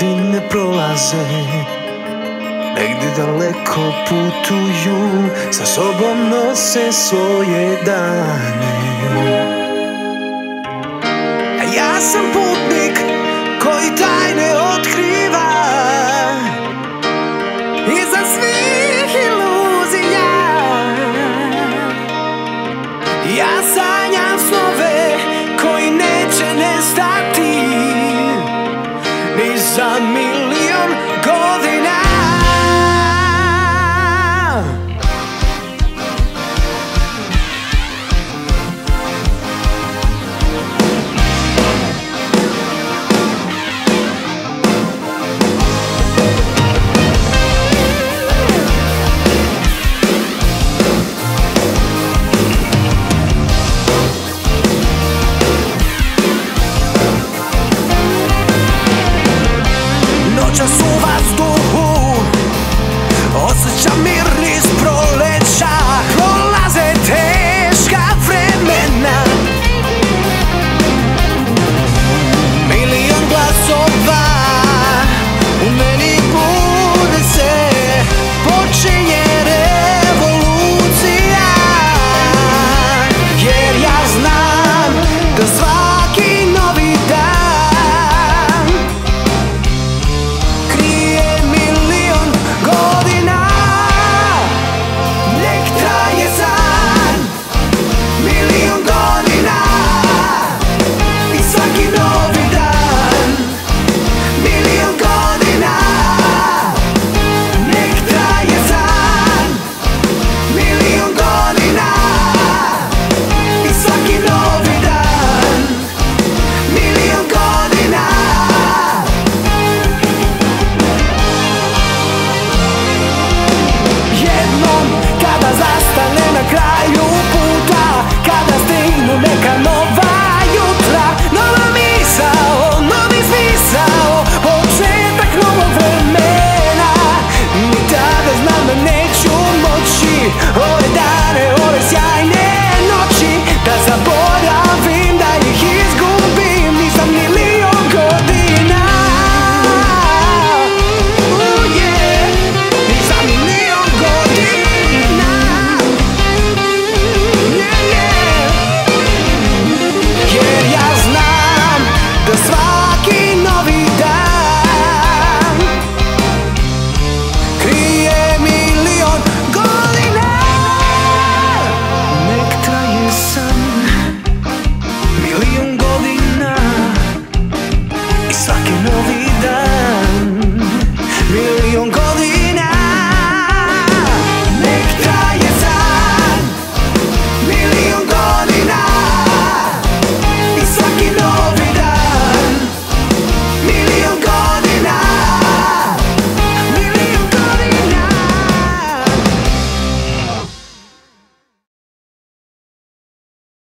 godine prolaze. Negdje daleko putuju Sa sobom nose svoje dane. A ja sam put a mí. shut me